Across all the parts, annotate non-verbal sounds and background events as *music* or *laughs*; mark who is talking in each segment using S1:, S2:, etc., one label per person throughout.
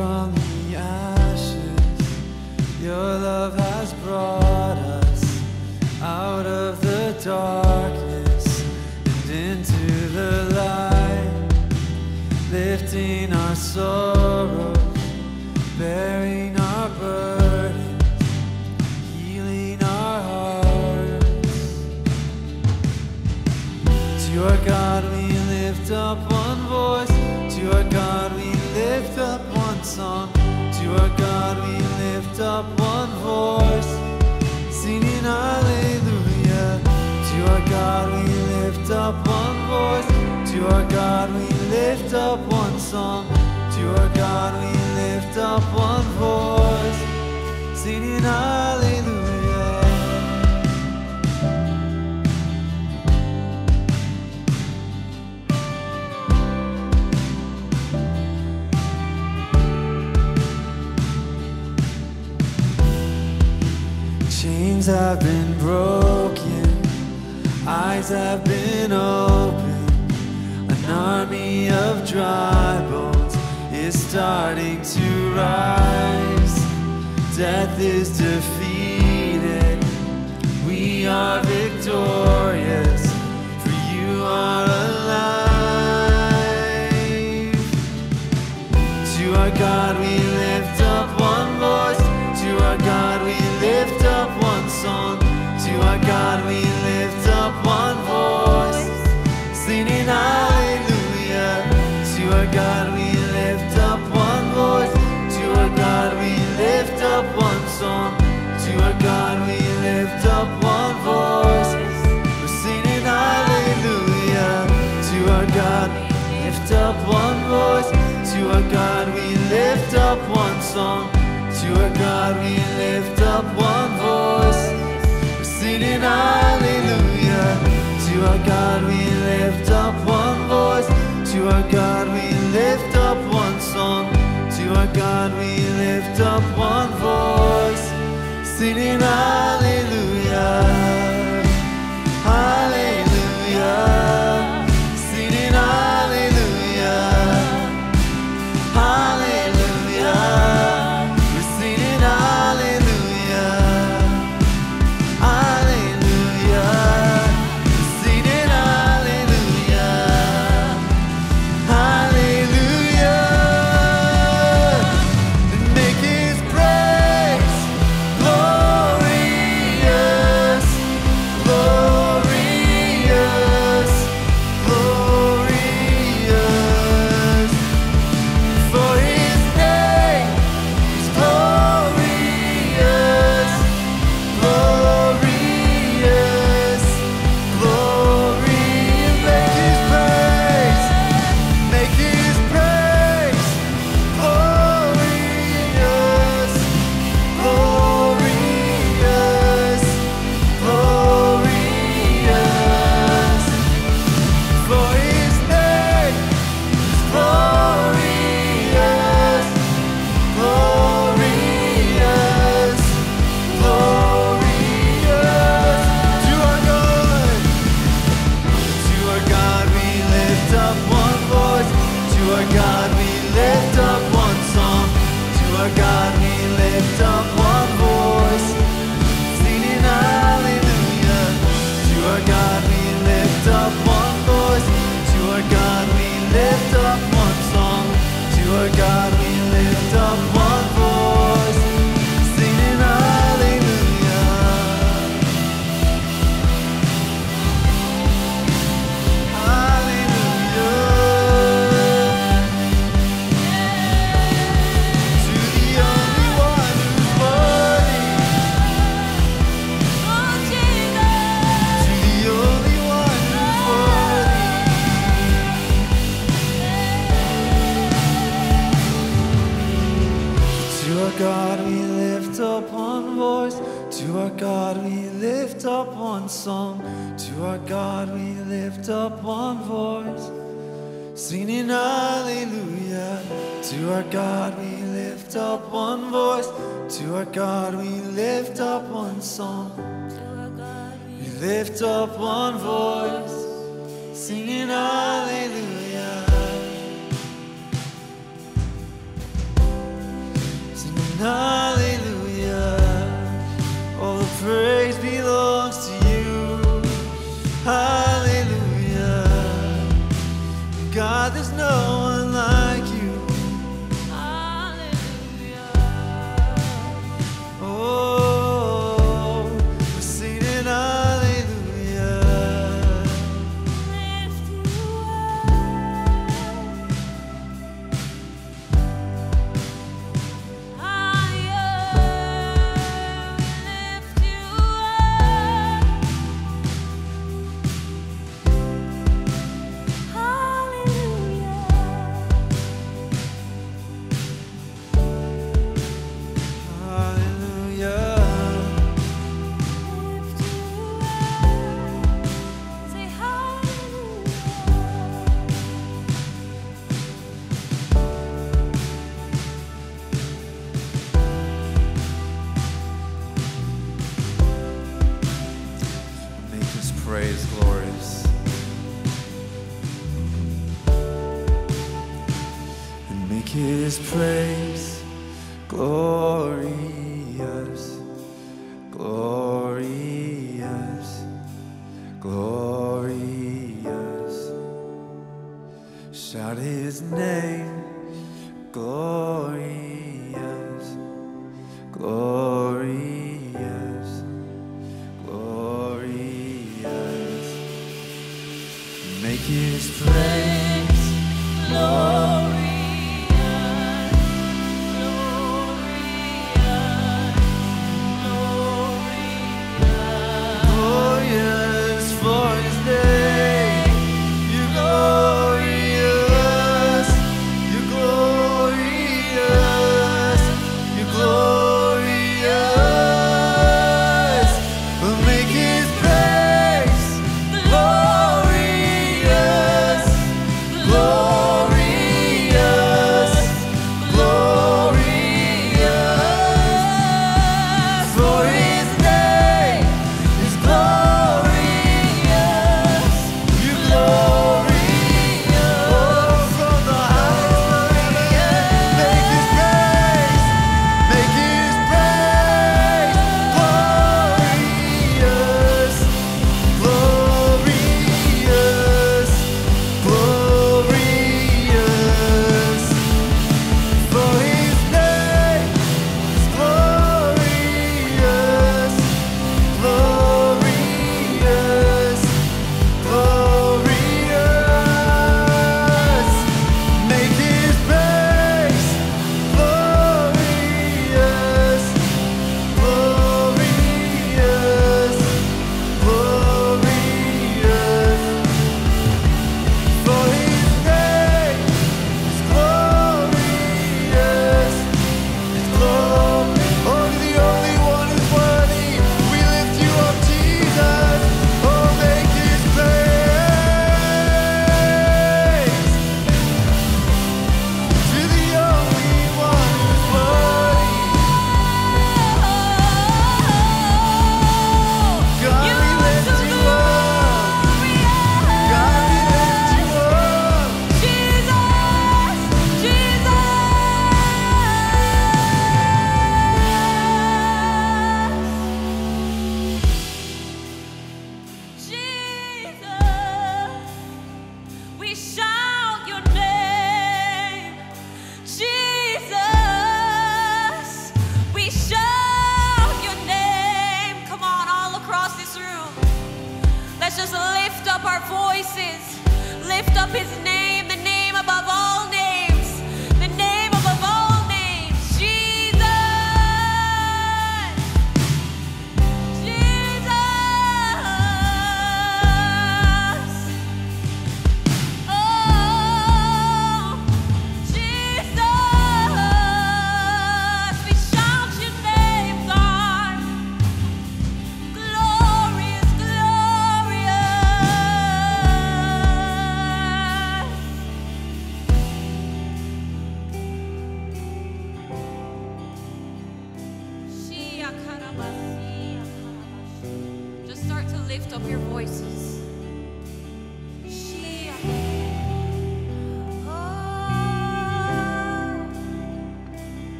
S1: from have been broken, eyes have been opened. An army of dry bones is starting to rise. Death is defeated, we are victorious, for you are alive. To our God we song. To our God we lift up one voice, singing hallelujah. To our God we lift up one voice, to our God we lift up one song. To our God we lift up one voice, we're singing hallelujah. To our God we lift up one voice, to our God we lift up one song. To our God we lift up one voice shouting hallelujah. To our God we lift up one voice. To our God we lift up one song. To our God we lift up one voice. Singing hallelujah. Hallelujah.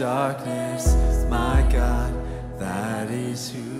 S1: Darkness. My God, that is who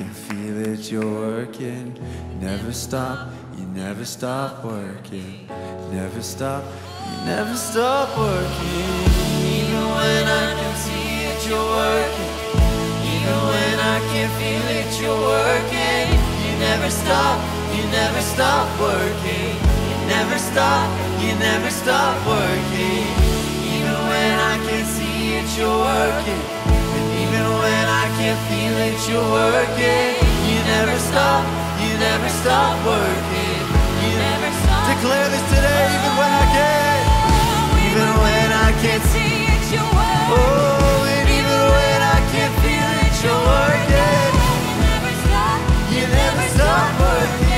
S1: can't feel it, you're working. Never stop, you never stop working. Never stop, you never stop working. Even when I can see it, you're working. Even when I can't feel it, you're working. You never stop, you never stop working. You never stop, you never stop working. Even when I can't see it, you're working. And even when I can't feel it, you're working. You never stop, you never stop working. You never stop. Declare this today, even when I can't. Even when I can't see
S2: it, you're working.
S1: Oh, and even when I can't feel it, you're working.
S2: You never stop.
S1: You never stop working.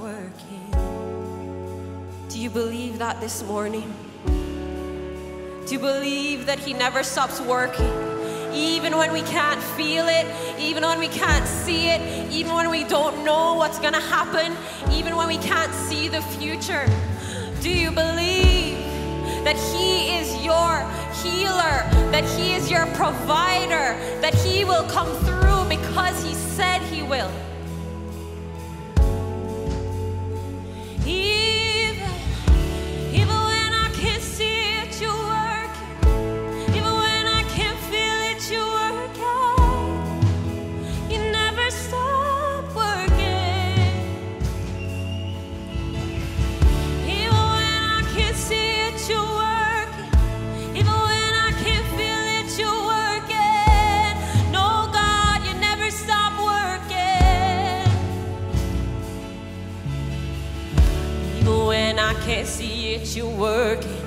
S1: Working.
S2: Do you believe that this morning? Do you believe that He never stops working? Even when we can't feel it, even when we can't see it, even when we don't know what's gonna happen, even when we can't see the future. Do you believe that He is your healer, that He is your provider, that He will come through because He said He will? Even, can't see it, you're working.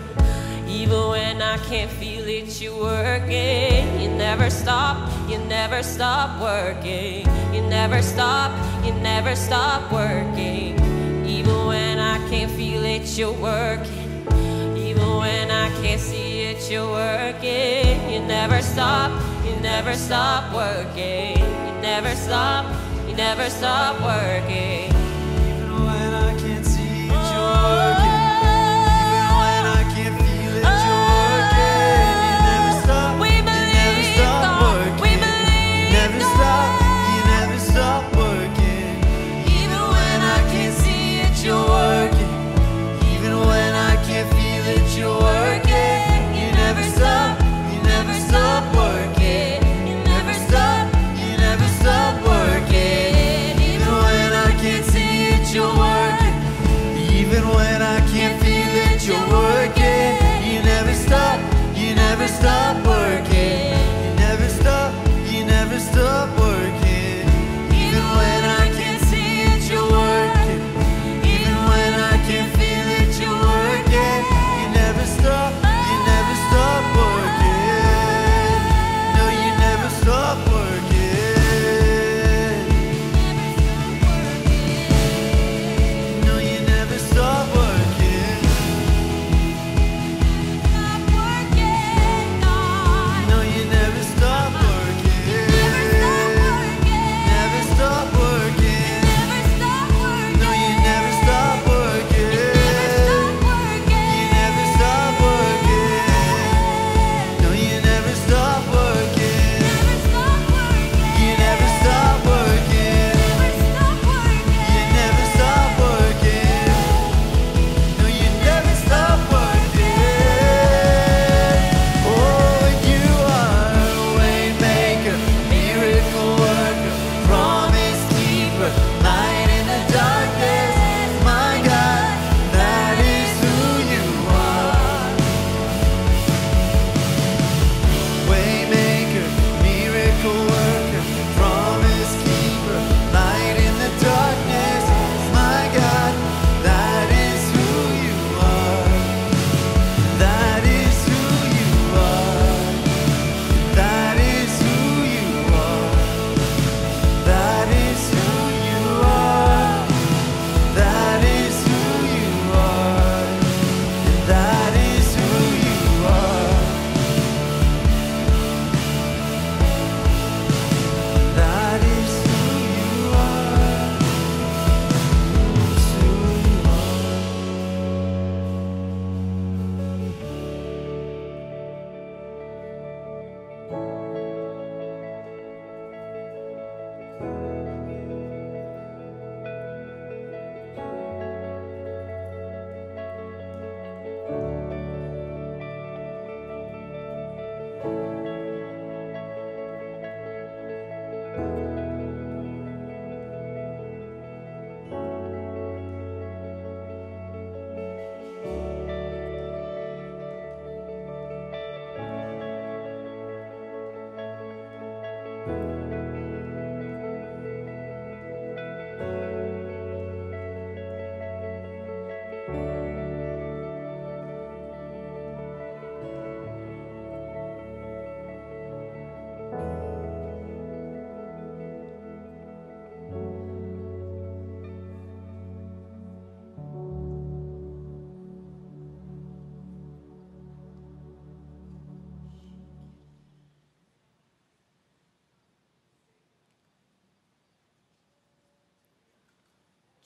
S2: Even when I can't feel it, you're working. You never stop, you never stop working. You never stop, you never stop working. Even when I can't feel it, you're working. Even when I can't see it, you're working. You never stop, you never stop working. You never stop, you never stop working.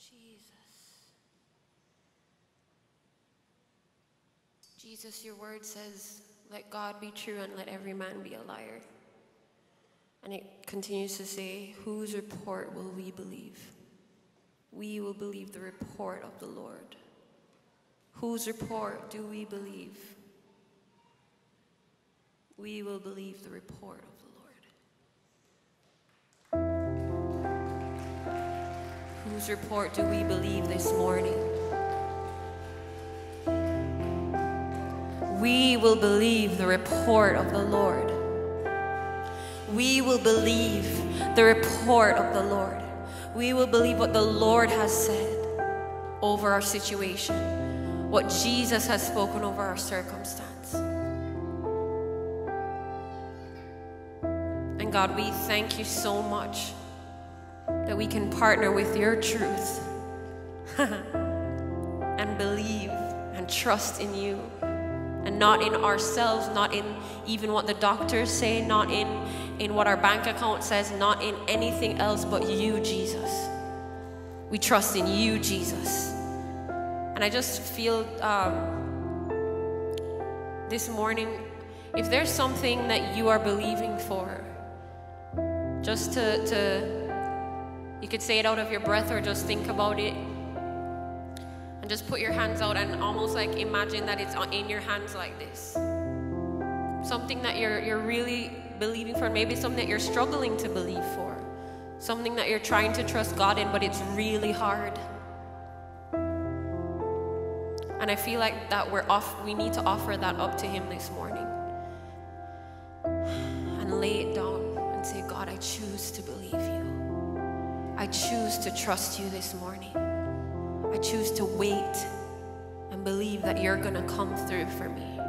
S2: Jesus. Jesus, your word says, let God be true and let every man be a liar. And it continues to say, whose report will we believe? We will believe the report of the Lord. Whose report do we believe? We will believe the report Whose report do we believe this morning? We will believe the report of the Lord. We will believe the report of the Lord. We will believe what the Lord has said over our situation, what Jesus has spoken over our circumstance. And God, we thank you so much that we can partner with your truth *laughs* and believe and trust in you and not in ourselves, not in even what the doctors say, not in, in what our bank account says, not in anything else but you, Jesus. We trust in you, Jesus. And I just feel um, this morning, if there's something that you are believing for, just to, to, you could say it out of your breath or just think about it and just put your hands out and almost like imagine that it's uh, in your hands like this. Something that you're, you're really believing for, maybe something that you're struggling to believe for, something that you're trying to trust God in, but it's really hard. And I feel like that we're off, we need to offer that up to Him this morning and lay it down and say, God, I choose to believe. I choose to trust you this morning. I choose to wait and believe that you're going to come through for me.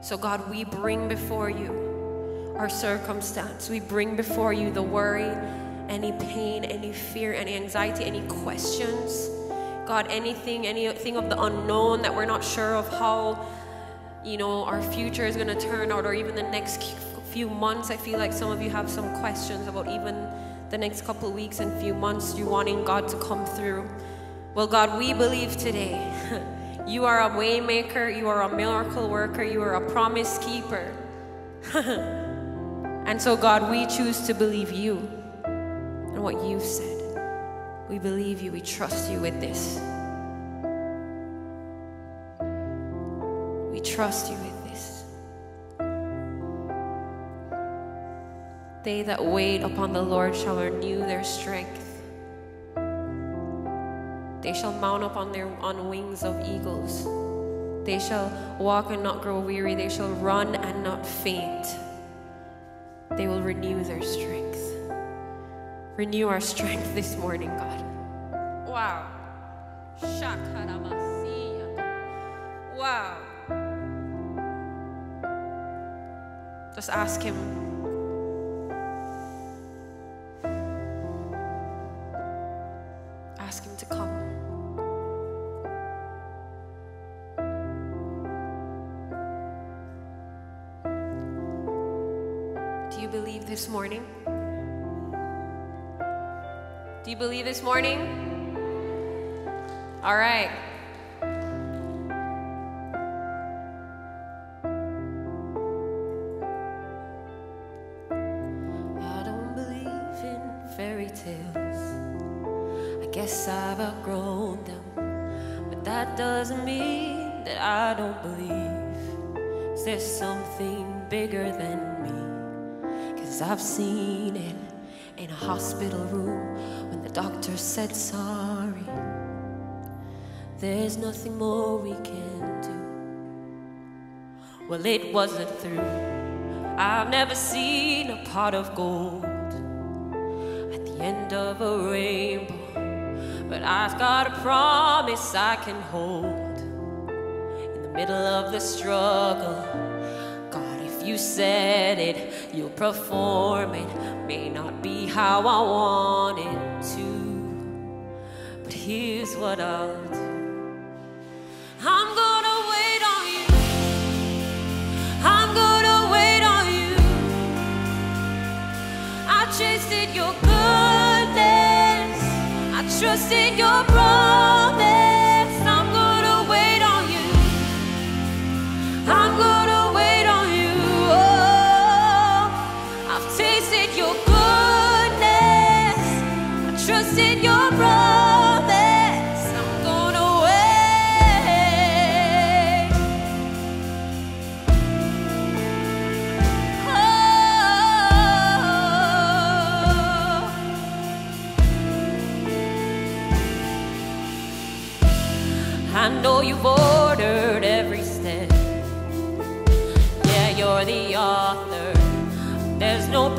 S2: So, God, we bring before you our circumstance. We bring before you the worry, any pain, any fear, any anxiety, any questions. God, anything, anything of the unknown that we're not sure of how, you know, our future is going to turn out, or even the next few months. I feel like some of you have some questions about even the next couple weeks and few months, you wanting God to come through. Well, God, we believe today *laughs* you are a waymaker, you are a miracle worker, you are a promise keeper. *laughs* and so, God, we choose to believe you and what you've said. We believe you, we trust you with this. We trust you They that wait upon the Lord shall renew their strength. They shall mount up on their on wings of eagles. They shall walk and not grow weary. They shall run and not faint. They will renew their strength. Renew our strength *laughs* this morning, God. Wow. Wow. Just ask Him believe this morning? All right. I don't believe in fairy tales. I guess I've outgrown them. But that doesn't mean that I don't believe. Is there something bigger than me? Cause I've seen it in a hospital room when the doctor said sorry. There's nothing more we can do. Well, it wasn't through. I've never seen a pot of gold at the end of a rainbow. But I've got a promise I can hold in the middle of the struggle you said it, you'll perform it. May not be how I want it here's what I'll do. I'm gonna wait on you. I'm gonna wait on you. I trusted your goodness. I trusted your promise.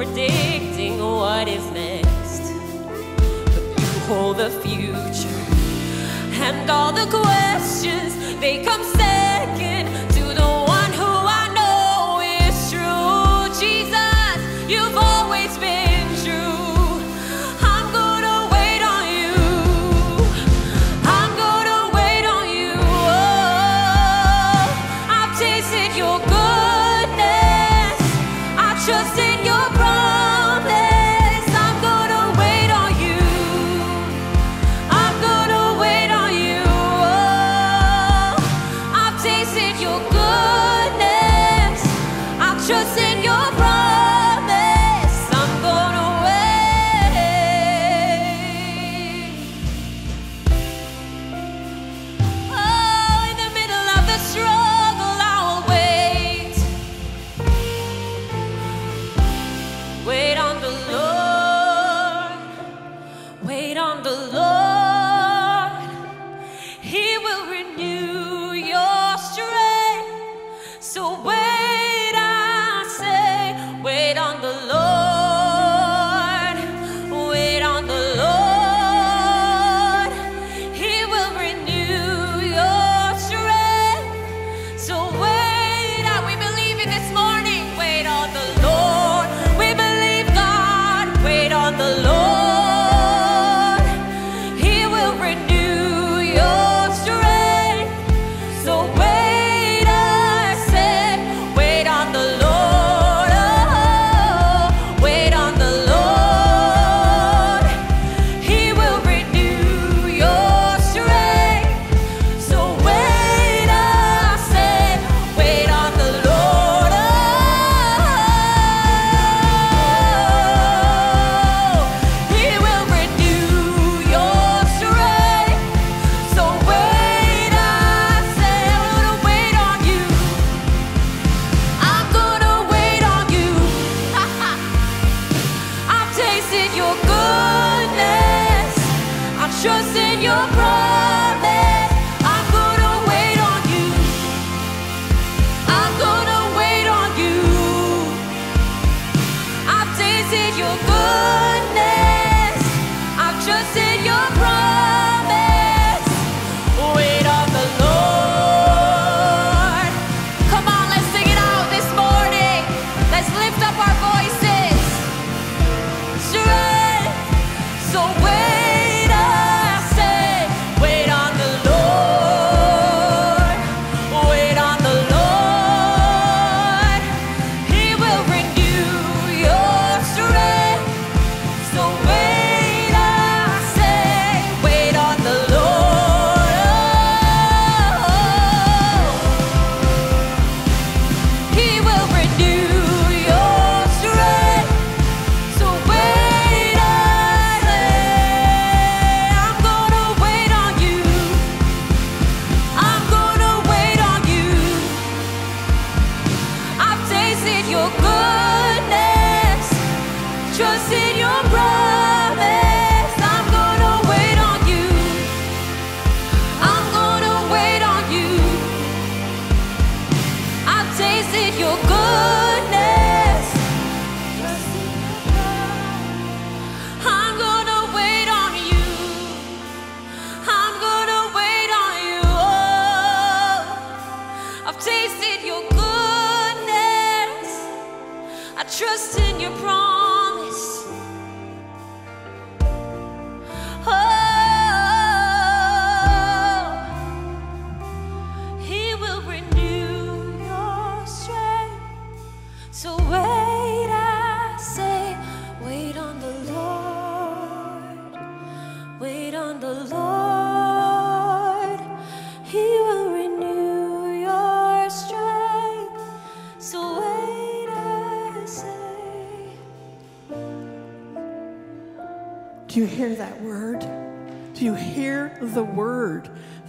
S2: predicting what is next. But you hold the future, and all the questions they come.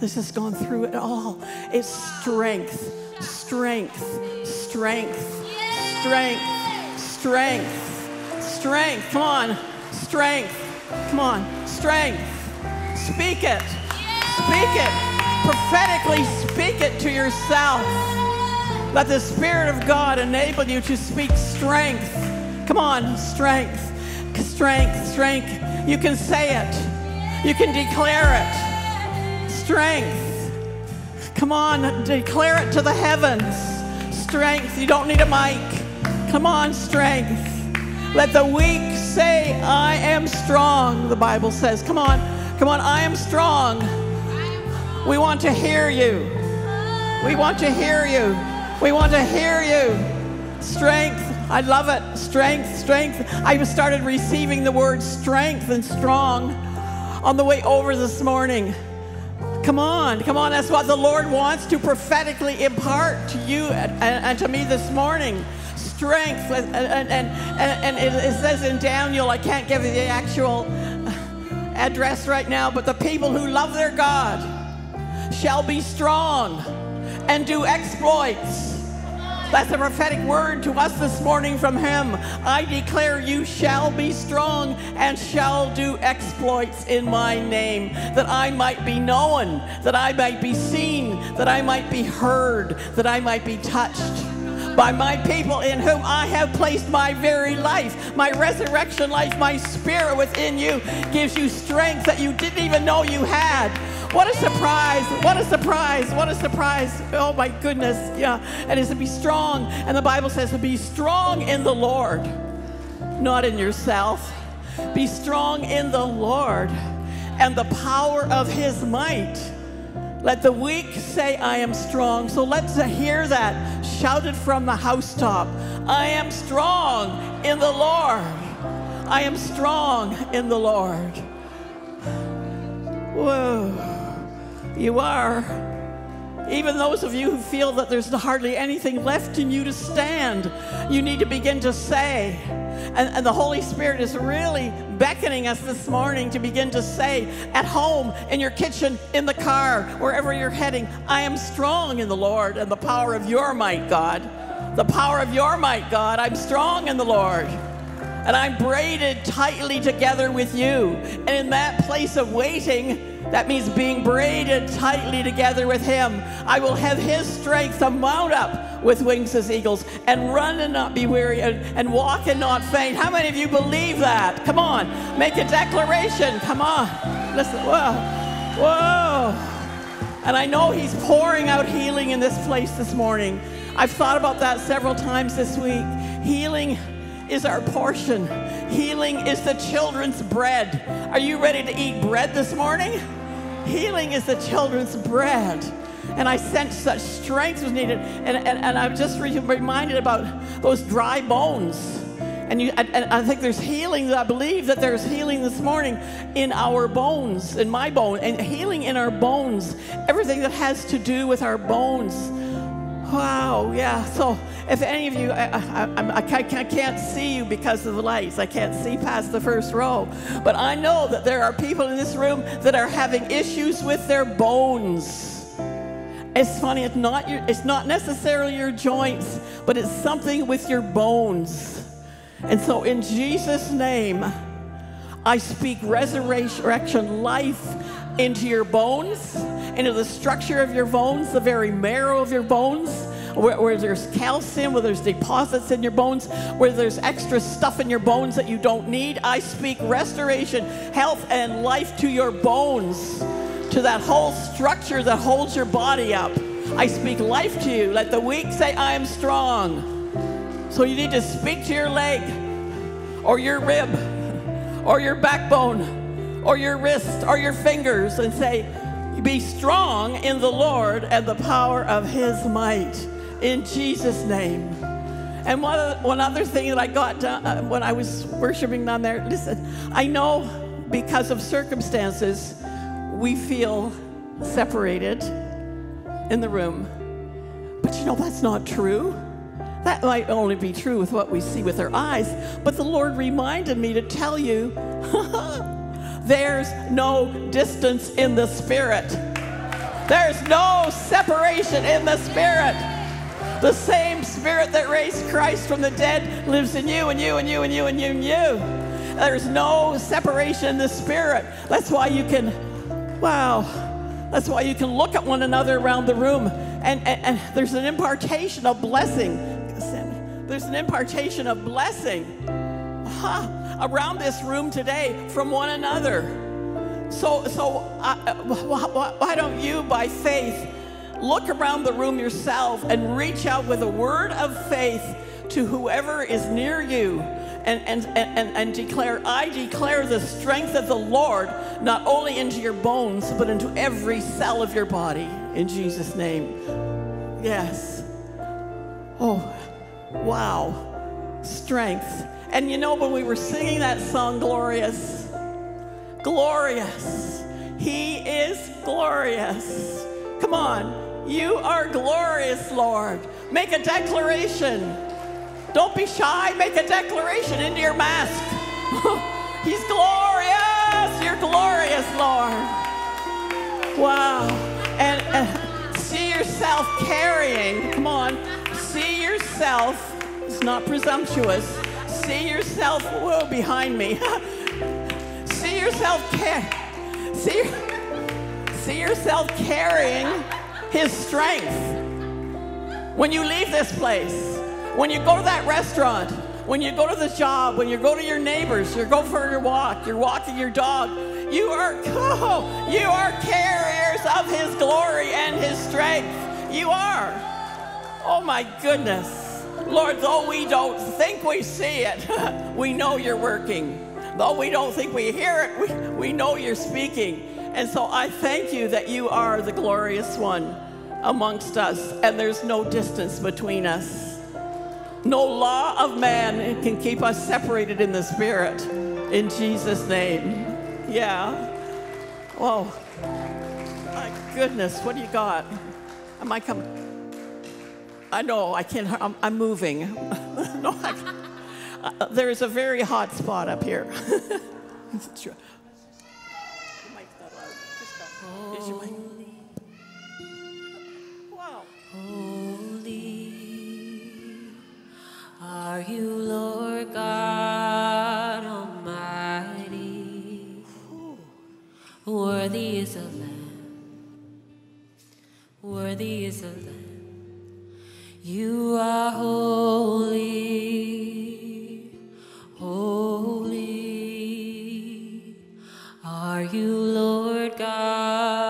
S2: This
S3: has gone through it all. It's strength, strength, strength, strength, strength, strength. Come on, strength. Come on, strength. Speak it. Speak it. Prophetically speak it to yourself. Let the Spirit of God enable you to speak strength. Come on, strength, strength, strength. You can say it, you can declare it. Strength. Come on, declare it to the heavens. Strength. You don't need a mic. Come on, strength. Let the weak say, I am strong, the Bible says. Come on, come on, I am strong. We want to hear you. We want to hear you. We want to hear you. Strength. I love it. Strength, strength. I started receiving the word strength and strong on the way over this morning. Come on, come on. That's what the Lord wants to prophetically impart to you and, and, to me this morning. Strength. And, and, and, and it says in Daniel, I can't give you the actual address right now, but the people who love their God shall be strong and do exploits. That's a prophetic word to us this morning from him. I declare you shall be strong and shall do exploits in my name, that I might be known, that I might be seen, that I might be heard, that I might be touched by my people in whom I have placed my very life. My resurrection life, my spirit within you gives you strength that you didn't even know you had. What a surprise! What a surprise! What a surprise! Oh my goodness. Yeah. And it's to be strong. And the Bible says to be strong in the Lord, not in yourself. Be strong in the Lord and the power of his might. Let the weak say, I am strong. So let's hear that shouted from the housetop I am strong in the Lord. I am strong in the Lord. Whoa. You are. Even those of you who feel that there's hardly anything left in you to stand, you need to begin to say. And, and, the Holy Spirit is really beckoning us this morning to begin to say at home, in your kitchen, in the car, wherever you're heading, I am strong in the Lord and the power of your might, God. The power of your might, God. I'm strong in the Lord. And I'm braided tightly together with you. And in that place of waiting, that means being braided tightly together with Him. I will have His strength to mount up with wings as eagles and run and not be weary and, and walk and not faint. How many of you believe that? Come on, make a declaration. Come on. Listen, whoa, whoa. And I know He's pouring out healing in this place this morning. I've thought about that several times this week. Healing is our portion. Healing is the children's bread. Are you ready to eat bread this morning? Healing is the children's bread. And I sense such strength was needed. And, and, and I'm just reminded about those dry bones. And, you, and, and I think there's healing, I believe that there's healing this morning in our bones, in my bone, and healing in our bones. Everything that has to do with our bones. Wow, yeah. So if any of you, I, I, I, I, can't see you because of the lights. I can't see past the first row. But I know that there are people in this room that are having issues with their bones. It's funny, it's not, your, it's not necessarily your joints, but it's something with your bones. And so, in Jesus' name, I speak resurrection life into your bones, into the structure of your bones, the very marrow of your bones where, where there's calcium, where there's deposits in your bones, where there's extra stuff in your bones that you don't need. I speak restoration, health, and life to your bones, to that whole structure that holds your body up. I speak life to you. Let the weak say, I am strong. So you need to speak to your leg, or your rib, or your backbone, or your wrist, or your fingers, and say, Be strong in the Lord and the power of his might in Jesus' name. And one, one other thing that I got done, uh, when I was worshiping down there, listen, I know because of circumstances, we feel separated in the room. But you know, that's not true. That might only be true with what we see with our eyes. But the Lord reminded me to tell you *laughs* there's no distance in the Spirit, there's no separation in the Spirit. The same Spirit that raised Christ from the dead lives in you and you and you and you and you and you. There's no separation in the Spirit. That's why you can, wow, that's why you can look at one another around the room and, and, and there's an impartation of blessing. There's an impartation of blessing huh, around this room today from one another. So, so why, why don't you, by faith, look around the room yourself and reach out with a word of faith to whoever is near you and, and, and, and declare, I declare the strength of the Lord not only into your bones, but into every cell of your body in Jesus' name. Yes. Oh, wow. Strength. And you know, when we were singing that song, Glorious, glorious, He is glorious. Come on, you are glorious, Lord. Make a declaration. Don't be shy. Make a declaration into your mask. *laughs* He's glorious. You're glorious, Lord. Wow. And, and see yourself carrying. Come on. See yourself. It's not presumptuous. See yourself. Whoa, behind me. *laughs* see yourself. See, see yourself carrying His strength when you leave this place. When you go to that restaurant, when you go to the job, when you go to your neighbors, you go for your walk, you're walking your dog, you are *laughs* oh, you are carriers of his glory and his strength. You are. Oh my goodness. Lord, though we don't think we see it, *laughs* we know you're working. Though we don't think we hear it, we, we know you're speaking. And so I thank you that you are the glorious one amongst us, and there's no distance between us. No law of man can keep us separated in the spirit. In Jesus' name. Yeah. Oh, my goodness. What do you got? Am I coming? I know, I can't, I'm, I'm moving. *laughs* no, I, uh, there is a very hot spot up here. *laughs* Sure. Holy, wow.
S2: Holy are you, Lord God Almighty. Worthy is the Lamb. Worthy is the Lamb. You are holy. Holy. Are you, Lord God